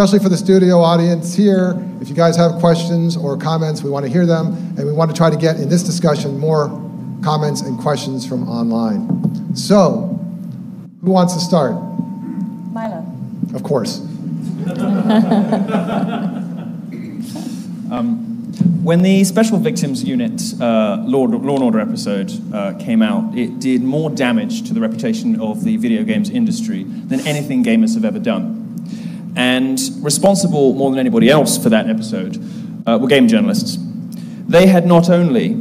especially for the studio audience here. If you guys have questions or comments, we want to hear them, and we want to try to get in this discussion more comments and questions from online. So, who wants to start? Milo. Of course. um, when the Special Victims Unit uh, Law, Law, and Order episode uh, came out, it did more damage to the reputation of the video games industry than anything gamers have ever done. And responsible more than anybody else for that episode uh, were game journalists. They had not only,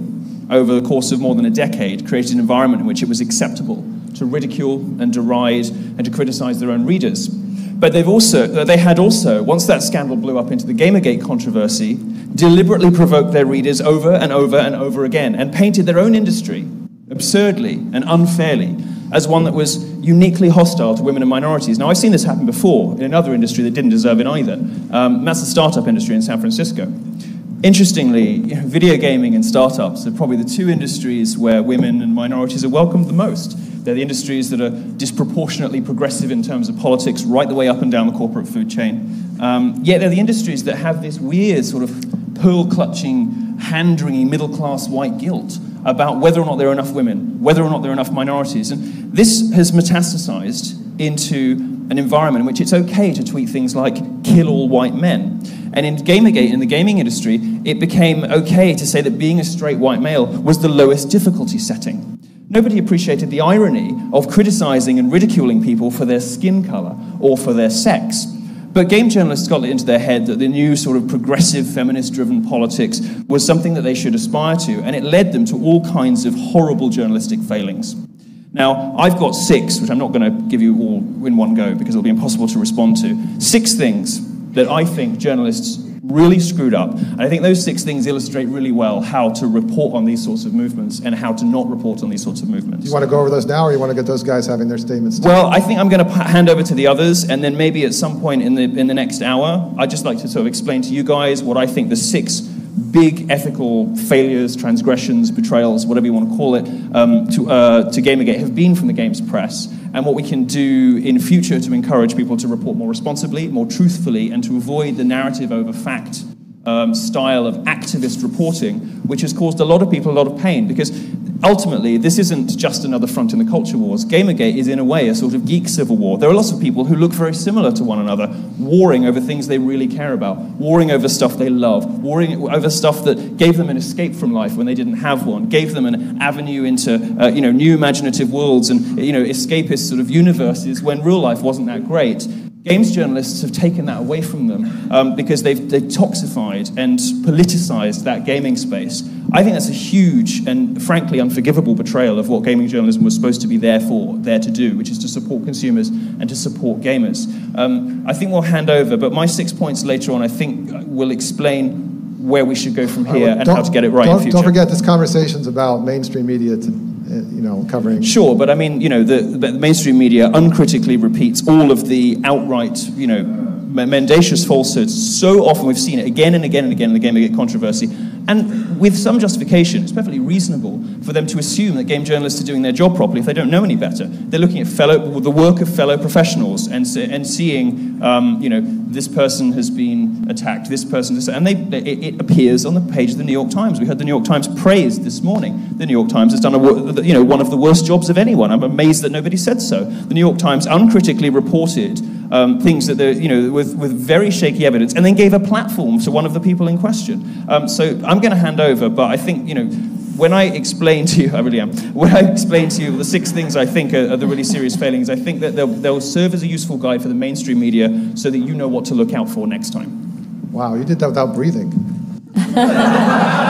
over the course of more than a decade, created an environment in which it was acceptable to ridicule and deride and to criticize their own readers. But they've also, they had also, once that scandal blew up into the Gamergate controversy, deliberately provoked their readers over and over and over again and painted their own industry absurdly and unfairly as one that was uniquely hostile to women and minorities. Now, I've seen this happen before in another industry that didn't deserve it either. Um, that's the startup industry in San Francisco. Interestingly, you know, video gaming and startups are probably the two industries where women and minorities are welcomed the most. They're the industries that are disproportionately progressive in terms of politics, right the way up and down the corporate food chain. Um, yet they're the industries that have this weird sort of pearl clutching, hand wringing middle class white guilt about whether or not there are enough women, whether or not there are enough minorities. And this has metastasized into an environment in which it's okay to tweet things like kill all white men. And in Gamergate, in the gaming industry, it became okay to say that being a straight white male was the lowest difficulty setting. Nobody appreciated the irony of criticizing and ridiculing people for their skin color or for their sex. But game journalists got it into their head that the new sort of progressive feminist driven politics was something that they should aspire to, and it led them to all kinds of horrible journalistic failings. Now, I've got six, which I'm not going to give you all in one go because it'll be impossible to respond to. Six things that I think journalists really screwed up. And I think those six things illustrate really well how to report on these sorts of movements and how to not report on these sorts of movements. You want to go over those now, or you want to get those guys having their statements? Well, I think I'm going to hand over to the others, and then maybe at some point in the in the next hour, I'd just like to sort of explain to you guys what I think the six big ethical failures, transgressions, betrayals, whatever you want to call it, um, to, uh, to Gamergate have been from the games press, and what we can do in future to encourage people to report more responsibly, more truthfully, and to avoid the narrative over fact um, style of activist reporting, which has caused a lot of people a lot of pain. Because ultimately, this isn't just another front in the culture wars. Gamergate is, in a way, a sort of geek civil war. There are lots of people who look very similar to one another, warring over things they really care about, warring over stuff they love, warring over stuff that gave them an escape from life when they didn't have one, gave them an avenue into uh, you know, new imaginative worlds and you know, escapist sort of universes when real life wasn't that great. Games journalists have taken that away from them um, because they've, they've toxified and politicized that gaming space. I think that's a huge and frankly unforgivable betrayal of what gaming journalism was supposed to be there for, there to do, which is to support consumers and to support gamers. Um, I think we'll hand over, but my six points later on, I think, will explain where we should go from here and how to get it right in future. Don't forget, this conversation's about mainstream media to uh, you know, covering. Sure, but I mean, you know, the, the mainstream media uncritically repeats all of the outright, you know, mendacious falsehoods. So often we've seen it again and again and again in the Gamergate controversy. And with some justification, it's perfectly reasonable for them to assume that game journalists are doing their job properly if they don't know any better. They're looking at fellow, the work of fellow professionals and, and seeing, um, you know, this person has been attacked, this person, this, and they, it, it, appears on the page of the New York Times. We heard the New York Times praised this morning. The New York Times has done a, you know, one of the worst jobs of anyone. I'm amazed that nobody said so. The New York Times uncritically reported um, things that they're, you know, with, with very shaky evidence, and then gave a platform to one of the people in question. Um, so I'm going to hand over, but I think, you know, when I explain to you, I really am, when I explain to you the six things I think are, are the really serious failings, I think that they'll, they'll serve as a useful guide for the mainstream media so that you know what to look out for next time. Wow, you did that without breathing.